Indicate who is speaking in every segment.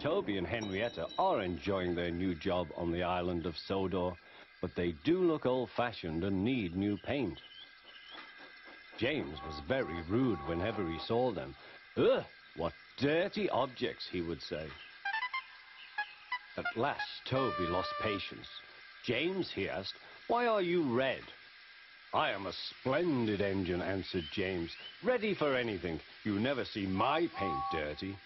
Speaker 1: Toby and Henrietta are enjoying their new job on the island of Sodor, but they do look old-fashioned and need new paint. James was very rude whenever he saw them. Ugh, what dirty objects, he would say. At last, Toby lost patience. James, he asked, why are you red? I am a splendid engine, answered James. Ready for anything. You never see my paint dirty.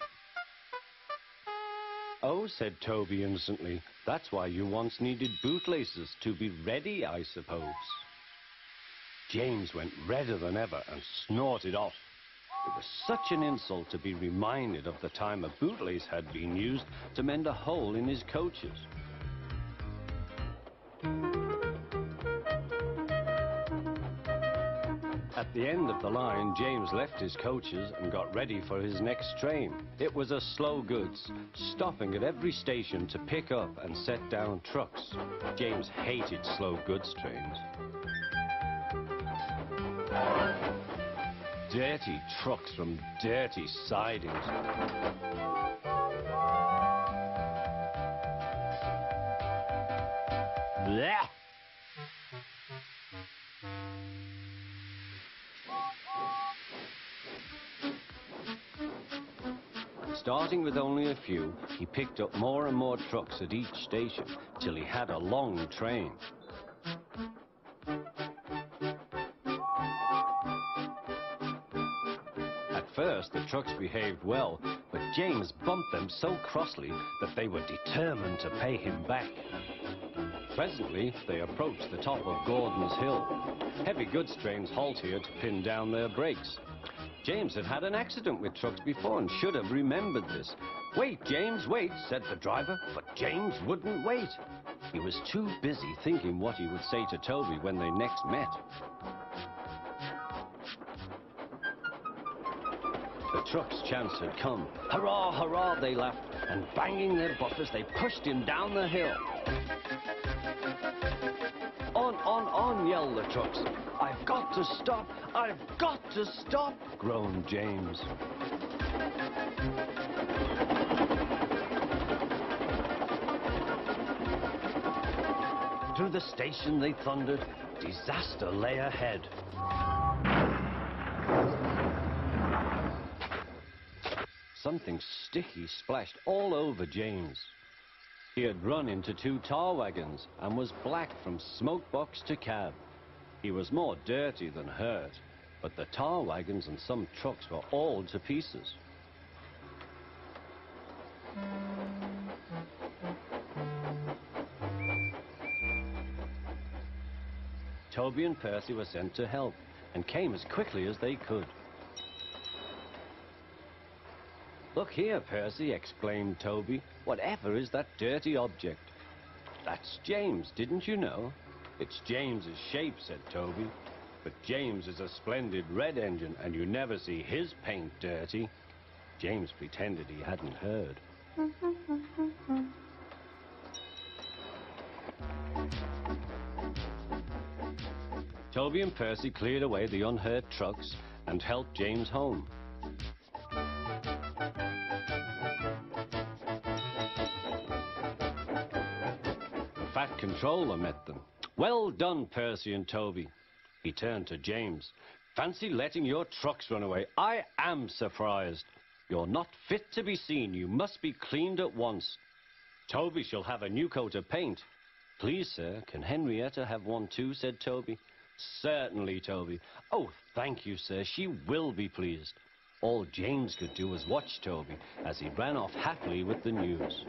Speaker 1: Oh, said Toby innocently, that's why you once needed bootlaces, to be ready, I suppose. James went redder than ever and snorted off. It was such an insult to be reminded of the time a bootlace had been used to mend a hole in his coaches. At the end of the line, James left his coaches and got ready for his next train. It was a slow goods, stopping at every station to pick up and set down trucks. James hated slow goods trains. Dirty trucks from dirty sidings. Starting with only a few, he picked up more and more trucks at each station till he had a long train. At first, the trucks behaved well, but James bumped them so crossly that they were determined to pay him back. Presently, they approached the top of Gordon's Hill. Heavy goods trains halt here to pin down their brakes. James had had an accident with trucks before and should have remembered this. Wait, James, wait, said the driver, but James wouldn't wait. He was too busy thinking what he would say to Toby when they next met. The truck's chance had come. Hurrah, hurrah, they laughed, and banging their buffers, they pushed him down the hill. On, the trucks. I've got to stop! I've got to stop! groaned James. Through the station they thundered. Disaster lay ahead. Something sticky splashed all over James. He had run into two tar wagons and was black from smoke box to cab. He was more dirty than hurt, but the tar wagons and some trucks were all to pieces. Toby and Percy were sent to help and came as quickly as they could. Look here, Percy, exclaimed Toby. Whatever is that dirty object? That's James, didn't you know? It's James's shape, said Toby. But James is a splendid red engine, and you never see his paint dirty. James pretended he hadn't heard. Toby and Percy cleared away the unhurt trucks and helped James home. Fat controller met them. Well done, Percy and Toby. He turned to James. Fancy letting your trucks run away. I am surprised. You're not fit to be seen. You must be cleaned at once. Toby shall have a new coat of paint. Please, sir, can Henrietta have one too, said Toby. Certainly, Toby. Oh, thank you, sir. She will be pleased. All James could do was watch Toby as he ran off happily with the news.